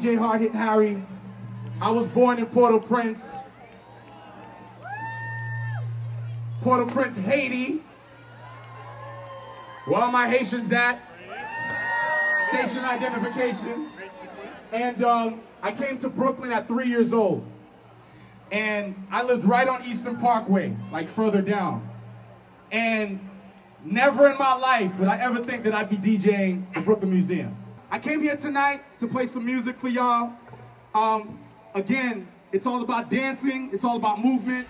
DJ Hard Hittin Harry. I was born in Port-au-Prince. Port-au-Prince, Haiti. Where are my Haitians at? Station identification. And um, I came to Brooklyn at three years old. And I lived right on Eastern Parkway, like further down. And never in my life would I ever think that I'd be DJing the Brooklyn Museum. I came here tonight to play some music for y'all. Um, again, it's all about dancing, it's all about movement.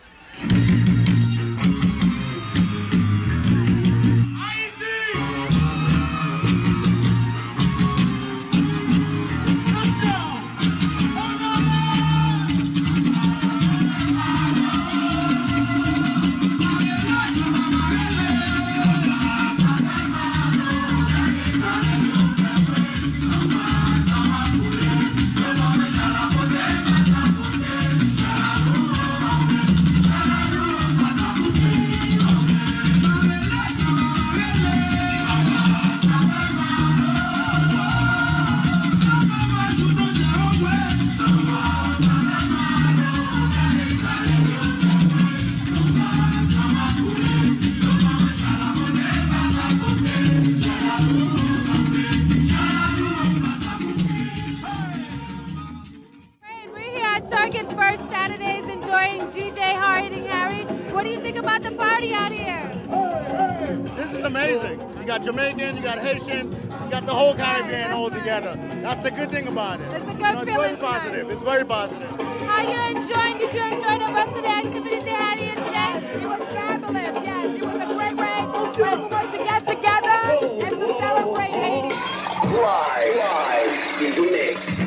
Got Jamaican, you got Haitian, you got the whole Caribbean all together. That's the good thing about it. It's a good You know, it's feeling very positive. It's very positive. How you enjoying? Did you enjoy the rest of the activities they had here today? It was fabulous. Yes, it was a great way for everyone to get together and to celebrate Haiti. Live, live in the mix.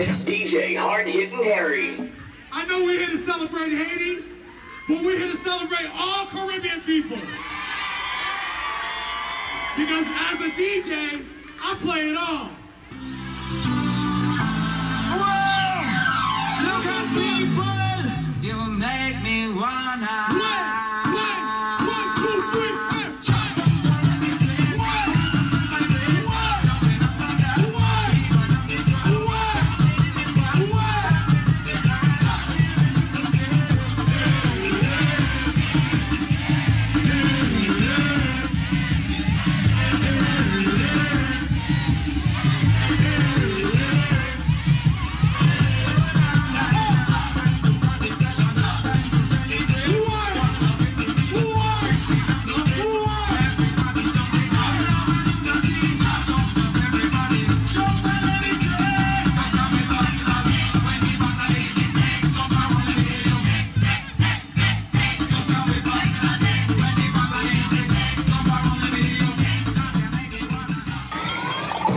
It's DJ Hard Hittin Harry. I know we're here to celebrate Haiti, but we're here to celebrate all Caribbean people. Because as a DJ, I play it all. Look at people, you make me wanna.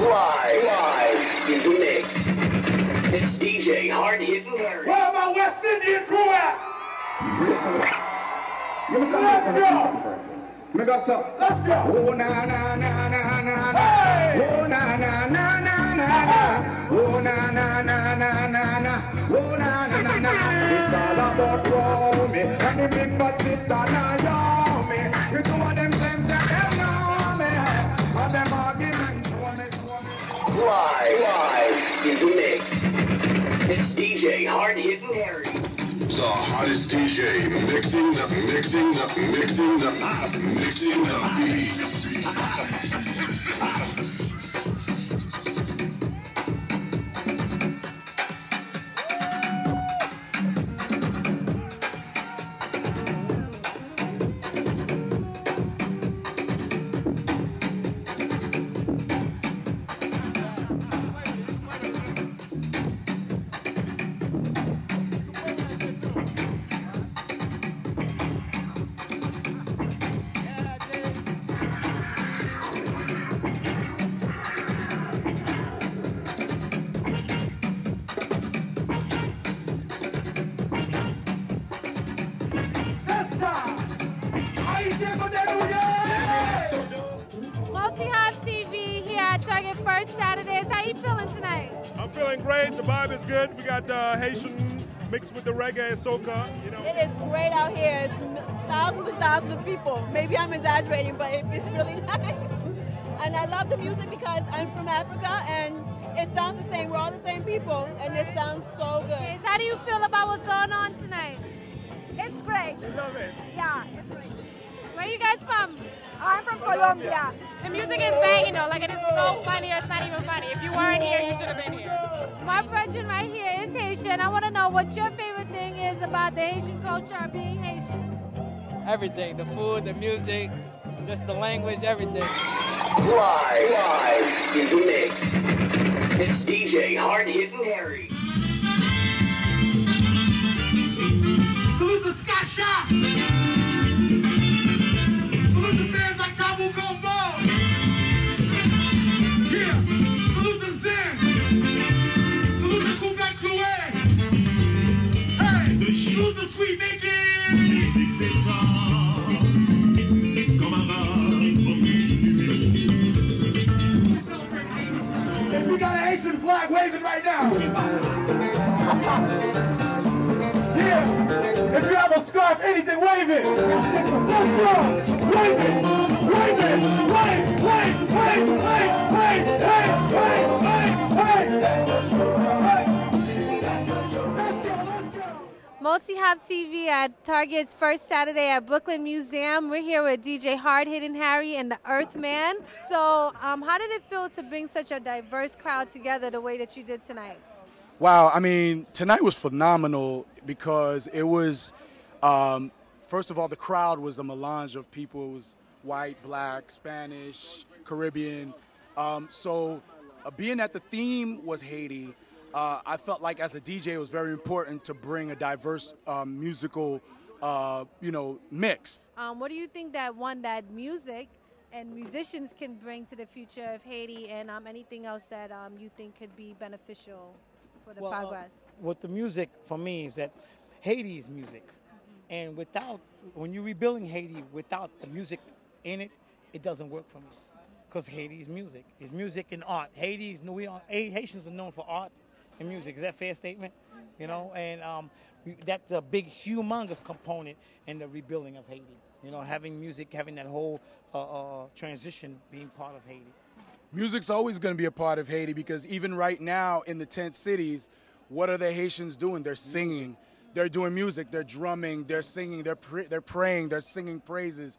Live, live in the mix. It's DJ Hard Hittin Harry. Where my West Indian crew at? Let's go. Let's go. Let's go. Oh na na na na na na. Hey. Oh na na na na na na. Oh na na na na na na. Oh na na na na. It's all about Romy and the big fat sister Live, live in the mix. It's DJ Hard Hittin Harry. The hottest DJ mixing the mixing the mixing the mixing the beats. First Saturdays. How you feeling tonight? I'm feeling great. The vibe is good. We got the Haitian mixed with the reggae soca. You know, It is great out here. It's thousands and thousands of people. Maybe I'm exaggerating, but it's really nice. And I love the music because I'm from Africa and it sounds the same. We're all the same people and it sounds so good. Okay, so how do you feel about what's going on tonight? It's great. I love it. Yeah, it's great. Where are you guys from? I'm from Colombia. The music is banging though. Like it is so funny. Or it's not even funny. If you weren't here, you should have been here. My brethren right here is Haitian. I want to know what your favorite thing is about the Haitian culture or being Haitian. Everything, the food, the music, just the language, everything. Live, live in the mix. It's DJ Hard Hittin Harry. Salute the Scott If got a Haitian flag, wave it right now. yeah. If you have a scarf, anything, wave it. Let's go. Wave it. Wave it. Wave, wave, wave, wave, go. MultiHop TV at Target's first Saturday at Brooklyn Museum. We're here with DJ Hard Hittin Harry and the Earthman. So, um, how did it feel to bring such a diverse crowd together the way that you did tonight? Wow, I mean, tonight was phenomenal because it was, um, first of all, the crowd was a melange of people. It was white, black, Spanish, Caribbean. Um, so uh, being that the theme was Haiti, uh, I felt like as a DJ it was very important to bring a diverse um, musical, uh, you know, mix. Um, what do you think that one that music and musicians can bring to the future of Haiti, and um, anything else that um, you think could be beneficial for the Well, uh, progress? What the music for me is that Haiti is music, and without when you're rebuilding Haiti without the music in it, it doesn't work for me. Because Haiti is music, it's music and art. Haiti's we are Haitians are known for art and music. Is that fair statement? You know, and um, that's a big, humongous component in the rebuilding of Haiti. You know, having music, having that whole uh, uh, transition being part of Haiti. Music's always going to be a part of Haiti because even right now in the tent cities, what are the Haitians doing? They're singing, they're doing music, they're drumming, they're singing, they're they're praying, they're singing praises.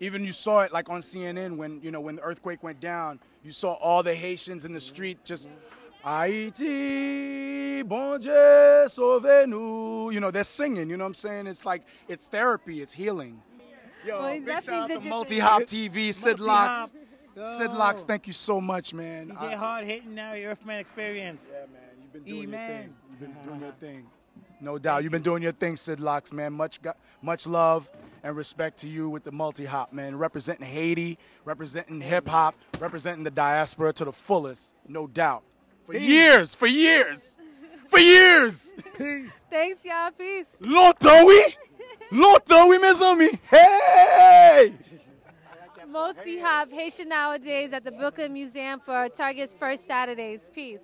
Even you saw it like on CNN when you know when the earthquake went down, you saw all the Haitians in the street just Haiti, bon Dieu, sauve-nous. You know, they're singing, you know what I'm saying? It's like it's therapy, it's healing. Yo, Well, big shout out to MultiHop TV, Sid Locks. MultiHop. Sid Locks, thank you so much, man. DJ I- Hard hitting now, your Earthman experience. Yeah, man. You've been doing your E-man. thing. You've been doing your thing. No doubt. You've been doing your thing, SidLocks, man. Much much love and respect to you with the multi hop, man. Representing Haiti, representing hip hop, representing the diaspora to the fullest, no doubt. For Peace. years, for years, for years. Peace. Thanks, y'all. Peace. Longtemps, oui. Longtemps, oui, mes amis. Hey! MultiHop Haitian nowadays at the Brooklyn Museum for Target's first Saturdays. Peace.